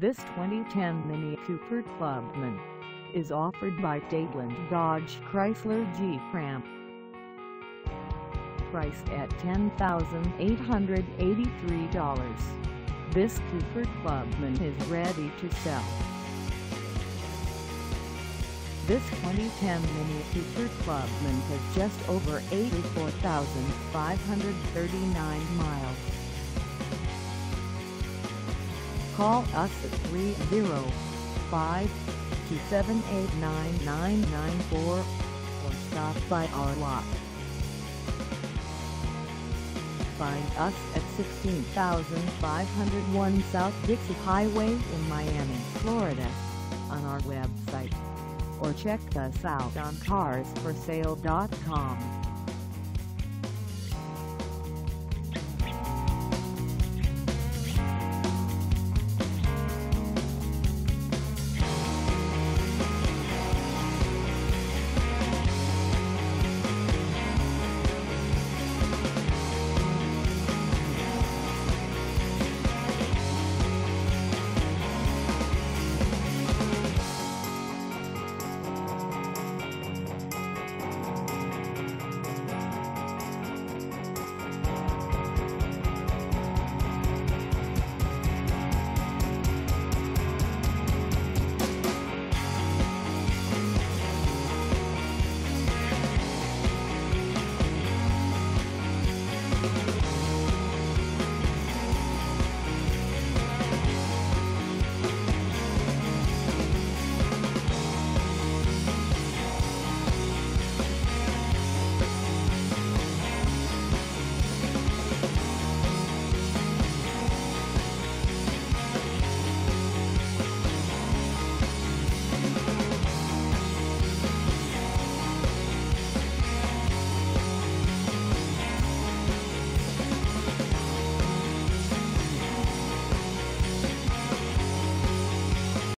This 2010 Mini Cooper Clubman is offered by Dadeland Dodge Chrysler Jeep Ram. Priced at $10,883, this Cooper Clubman is ready to sell. This 2010 Mini Cooper Clubman has just over 84,539 miles. Call us at 305-278-9994 or stop by our lot. Find us at 16501 South Dixie Highway in Miami, Florida on our website or check us out on carsforsale.com.